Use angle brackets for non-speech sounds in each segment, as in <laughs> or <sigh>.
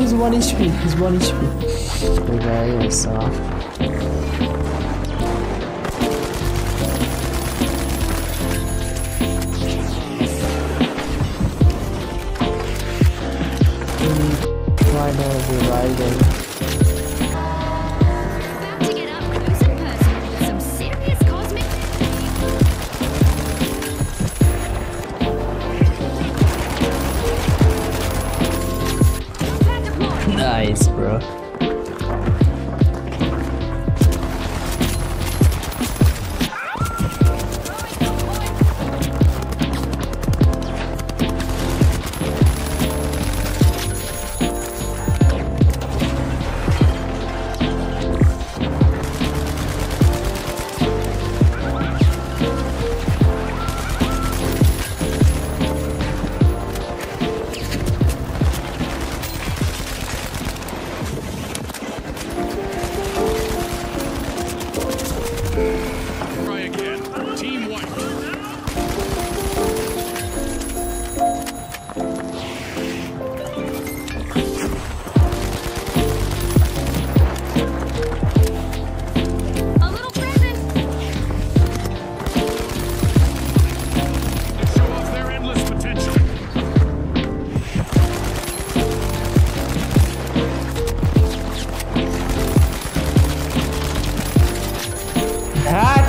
he's low. He's one HP. He's one HP. The guy was soft. Try to revive him. <laughs> Nice, bro.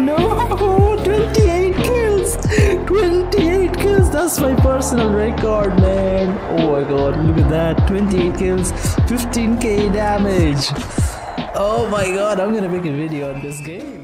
No, 28 kills! 28 kills! That's my personal record, man! Oh my god, look at that! 28 kills, 15k damage! Oh my god, I'm gonna make a video on this game.